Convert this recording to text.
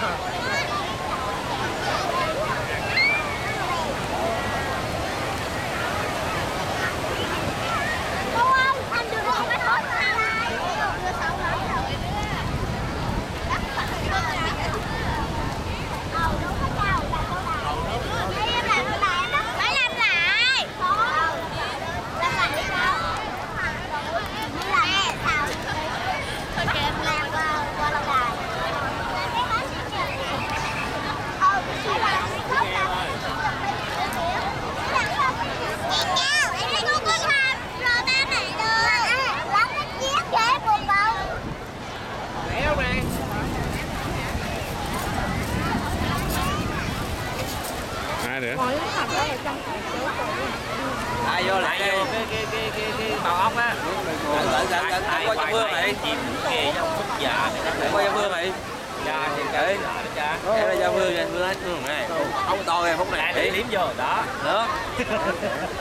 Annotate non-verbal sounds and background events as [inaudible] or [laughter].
Ha ha ha! ai vô lại vô? Cái cái cái cái cái bao ốc á. Cẩn cẩn cẩn cẩn coi trong mưa mày chìm kìa trong sức già coi trong mưa mày cha thì kể em là cho mưa mưa hết mưa này không to em không này. Điểm vô đó. Đó. [laughs]